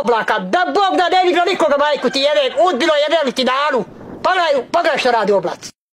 oblaka, da Bog da ne vidio nikoga majku ti jedan, udbilo je veliki danu, pogledaj, pogledaj što radi oblac.